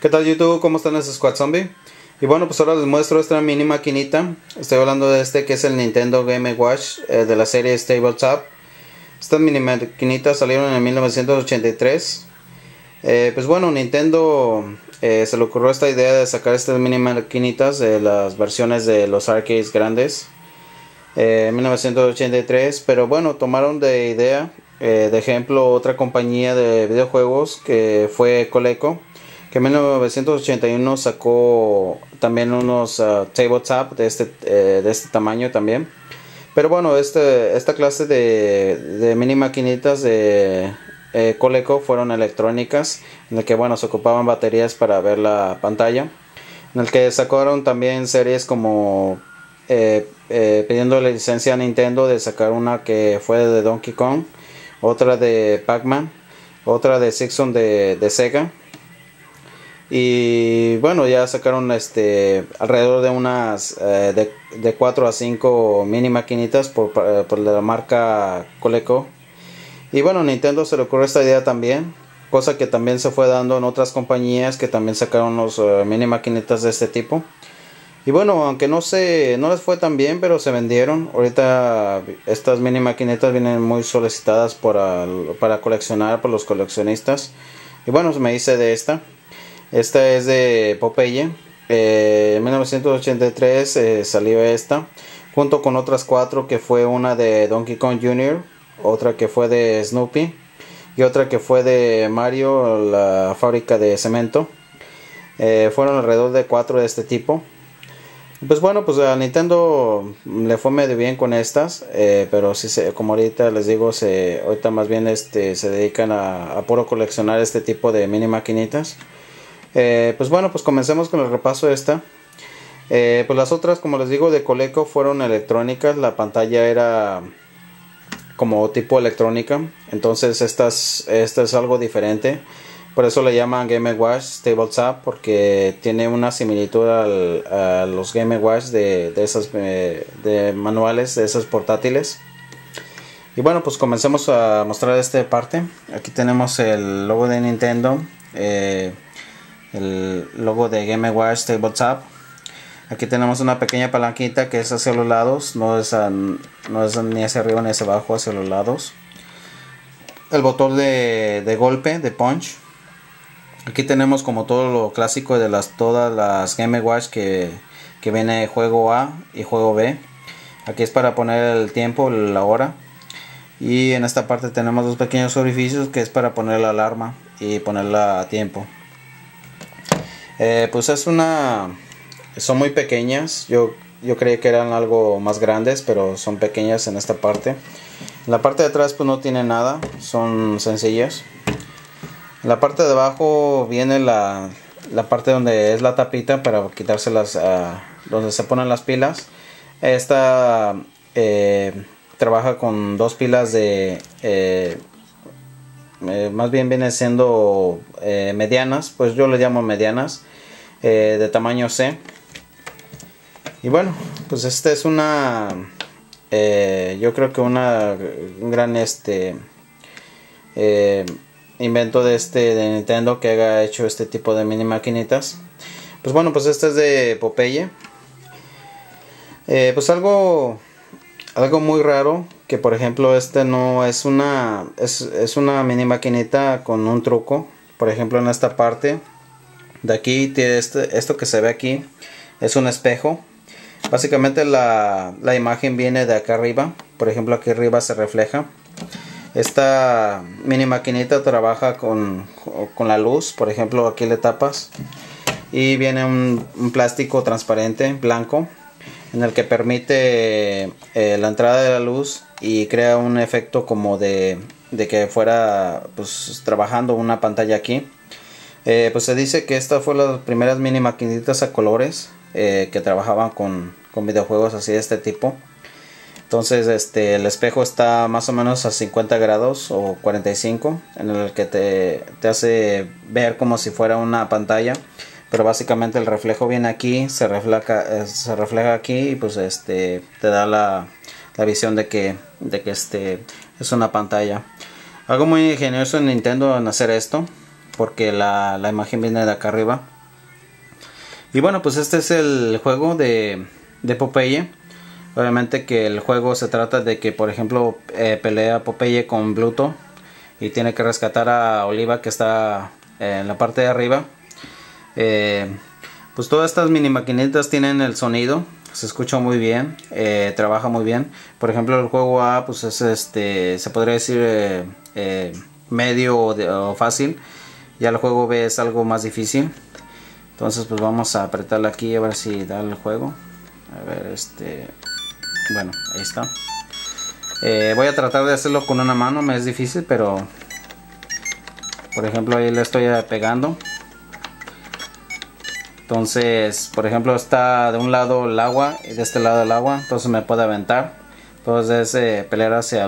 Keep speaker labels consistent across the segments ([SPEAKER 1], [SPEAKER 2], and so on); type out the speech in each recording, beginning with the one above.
[SPEAKER 1] ¿Qué tal YouTube? ¿Cómo están esos Squad Zombie? Y bueno, pues ahora les muestro esta mini maquinita. Estoy hablando de este que es el Nintendo Game Watch eh, de la serie Tabletop. Estas mini maquinitas salieron en 1983. Eh, pues bueno, Nintendo eh, se le ocurrió esta idea de sacar estas mini maquinitas de las versiones de los arcades grandes. en 1983, pero bueno, tomaron de idea, de ejemplo, otra compañía de videojuegos que fue Coleco que en 1981 sacó también unos uh, tabletop de este, eh, de este tamaño también. Pero bueno, este, esta clase de, de mini maquinitas de eh, Coleco fueron electrónicas, en el que bueno, se ocupaban baterías para ver la pantalla. En el que sacaron también series como eh, pidiendo la licencia a Nintendo de sacar una que fue de Donkey Kong, otra de Pac-Man, otra de Sixon de, de Sega y bueno, ya sacaron este alrededor de unas eh, de, de 4 a 5 mini maquinitas por, eh, por, la marca Coleco. Y bueno, Nintendo se le ocurrió esta idea también, cosa que también se fue dando en otras compañías que también sacaron los uh, mini maquinitas de este tipo. Y bueno, aunque no se no les fue tan bien, pero se vendieron. Ahorita estas mini maquinitas vienen muy solicitadas para, para coleccionar por los coleccionistas. Y bueno, me hice de esta. Esta es de Popeye. Eh, en 1983 eh, salió esta. Junto con otras cuatro que fue una de Donkey Kong Jr., otra que fue de Snoopy y otra que fue de Mario, la fábrica de cemento. Eh, fueron alrededor de cuatro de este tipo. Pues bueno, pues a Nintendo le fue medio bien con estas, pero si se, como ahorita les digo, se, ahorita más bien este, se dedican a, a puro coleccionar este tipo de mini maquinitas. Eh, pues bueno, pues comencemos con el repaso de esta. Eh, pues las otras, como les digo, de Coleco fueron electrónicas. La pantalla era como tipo electrónica. Entonces esta es algo diferente. Por eso le llaman Game Watch Tabletop porque tiene una similitud a los Game Watch de, de esas eh, de manuales, de esos portátiles. Y bueno, pues comencemos a mostrar esta parte. Aquí tenemos el logo de Nintendo el logo de Game Watch Tabletop. Aquí tenemos una pequeña palanquita que es hacia los lados, no es, no es ni hacia arriba ni hacia abajo, hacia los lados. El botón de, golpe, de punch. Aquí tenemos como todo lo clásico de las todas las Game Watch que, que viene juego A y juego B. Aquí es para poner el tiempo, la hora. Y en esta parte tenemos dos pequeños orificios que es para poner la alarma y ponerla a tiempo. Eh, pues es una... Son muy pequeñas. Yo, yo creí que eran algo más grandes, pero son pequeñas en esta parte. La parte de atrás pues no tiene nada. Son sencillas. En la parte de abajo viene la, la parte donde es la tapita para quitárselas uh, donde se ponen las pilas. Esta eh, trabaja con dos pilas de eh, eh, más bien viene siendo eh, medianas, pues yo le llamo medianas, eh, de tamaño C. Y bueno, pues esta es una, yo creo que una, un gran este invento de este de Nintendo que haya hecho este tipo de mini maquinitas. Pues bueno, pues este es de Popeye. pues algo algo muy raro que por ejemplo este no es una es, una mini maquinita con un truco. Por ejemplo en esta parte de aquí tiene este, esto que se ve aquí es un espejo. Básicamente la, la imagen viene de acá arriba. Por ejemplo aquí arriba se refleja. Esta mini maquinita trabaja con, con la luz. Por ejemplo aquí le tapas y viene un, un plástico transparente blanco en el que permite eh, la entrada de la luz y crea un efecto como de, que fuera pues trabajando una pantalla aquí. Eh, pues se dice que esta fue las primeras mini maquinitas a colores eh, que trabajaban con, videojuegos así de este tipo. Entonces este el espejo está más o menos a 50 grados o 45 en el que te, te hace ver como si fuera una pantalla pero básicamente el reflejo viene aquí se refleja eh, se refleja aquí y pues este te da la, la visión de que de que este es una pantalla algo muy ingenioso en Nintendo en hacer esto porque la, la imagen viene de acá arriba. Y bueno, pues este es el juego de, de Popeye. Obviamente que el juego se trata de que, por ejemplo, eh, pelea Popeye con Bluto y tiene que rescatar a Oliva que está en la parte de arriba. Eh, pues todas estas mini maquinitas tienen el sonido, se escucha muy bien, eh, trabaja muy bien. Por ejemplo, el juego A, pues es este, se podría decir medio o, o fácil. Ya el juego B es algo más difícil. Entonces, pues vamos a apretarle aquí a ver si da el juego. A ver, este bueno ahí está eh, voy a tratar de hacerlo con una mano me es difícil pero por ejemplo ahí le estoy pegando entonces por ejemplo está de un lado el agua y de este lado el agua entonces me puede aventar. Entonces eh, pelear hacia,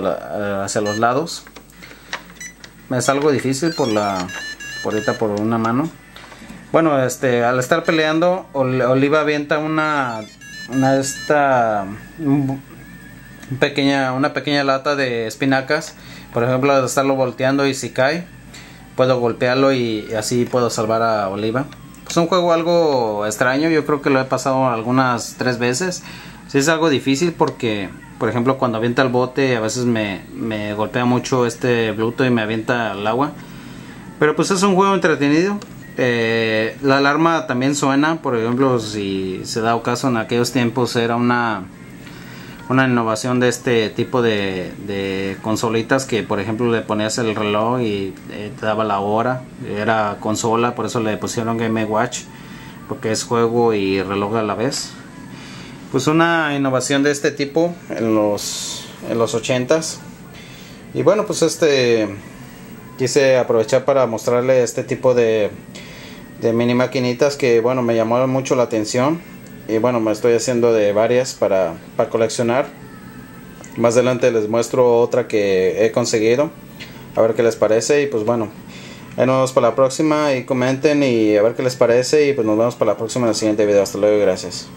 [SPEAKER 1] hacia los lados. Es algo difícil por la por ahorita por una mano. Bueno este al estar peleando Oliva avienta una una esta pequeña una pequeña lata de espinacas. Por ejemplo de estarlo volteando y si cae puedo golpearlo y así puedo salvar a Oliva es un juego algo extraño yo creo que lo he pasado algunas tres veces. Sí es algo difícil porque por ejemplo cuando avienta el bote a veces me, me golpea mucho este Bluto y me avienta al agua. Pero pues es un juego entretenido. Eh, la alarma también suena, por ejemplo, si se da caso en aquellos tiempos era una una innovación de este tipo de, consolitas que por ejemplo le ponías el reloj y eh, te daba la hora, era consola, por eso le pusieron Game Watch, porque es juego y reloj a la vez. Pues una innovación de este tipo en los en los 80s. Y bueno, pues este quise aprovechar para mostrarle este tipo de de mini maquinitas que bueno me llamaron mucho la atención y bueno me estoy haciendo de varias para, para coleccionar. Más adelante les muestro otra que he conseguido a ver qué les parece y pues bueno nos vemos para la próxima y comenten y a ver qué les parece y pues nos vemos para la próxima en el siguiente video. Hasta luego y gracias